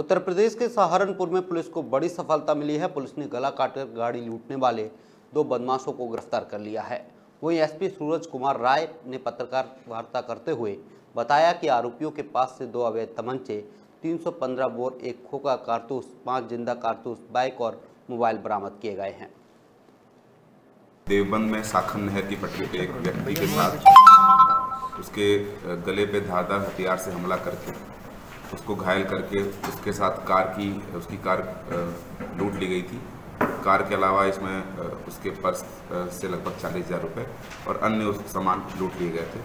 उत्तर प्रदेश के सहारनपुर में पुलिस को बड़ी सफलता मिली है। पुलिस ने गला काटकर गाड़ी लूटने वाले दो बदमाशों को गिरफ़्तार कर लिया है। वहीं एसपी सूरज कुमार राय ने पत्रकार वार्ता करते हुए बताया कि आरोपियों के पास से दो अवैध तमंचे 315 बोर, एक खोखा कारतूस, पाँच ज़िंदा कारतूस, बाइक और मोबाइल बरामद किए गए हैं। देवबंद में साखन नहर की पटरी पे एक व्यक्ति के साथ उसके गले पे धारदार हथियार से हमला करके उसको घायल करके उसके साथ कार की, उसकी कार लूट ली गई थी। कार के अलावा इसमें उसके पर्स से लगभग चालीस हज़ार रुपये और अन्य सामान लूट लिए गए थे।